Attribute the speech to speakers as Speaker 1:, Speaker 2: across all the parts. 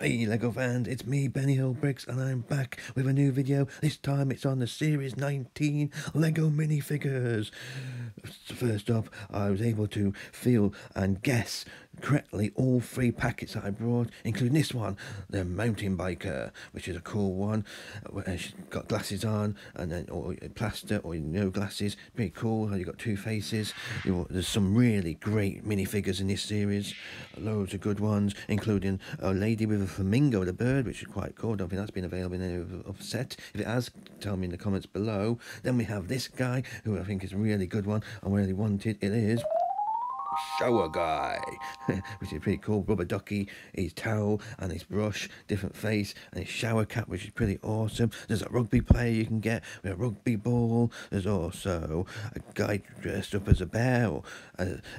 Speaker 1: Hey Lego fans, it's me Benny Hill Bricks and I'm back with a new video. This time it's on the Series 19 Lego minifigures. First up, I was able to feel and guess correctly all three packets that I brought, including this one, the mountain biker, which is a cool one. Uh, she's got glasses on and then or plaster or no glasses. Pretty cool. You got two faces. There's some really great minifigures in this series. Loads of good ones, including a lady with a flamingo, the bird, which is quite cool. I don't think that's been available in any of set. If it has, tell me in the comments below. Then we have this guy, who I think is a really good one. I really wanted. It is shower guy, which is pretty cool. Rubber ducky, his towel and his brush, different face, and his shower cap, which is pretty awesome. There's a rugby player you can get with a rugby ball. There's also a guy dressed up as a bear, or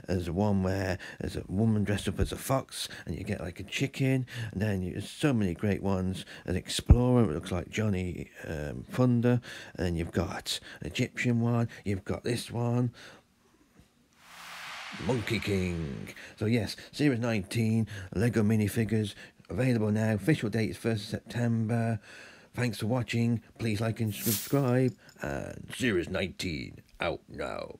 Speaker 1: as, one where there's a woman dressed up as a fox, and you get like a chicken. And then there's so many great ones. An explorer, it looks like Johnny um, Thunder. And you've got an Egyptian one. You've got this one. Monkey King. So yes, Series 19 Lego minifigures available now. Official date is 1st September. Thanks for watching. Please like and subscribe. And Series 19 out now.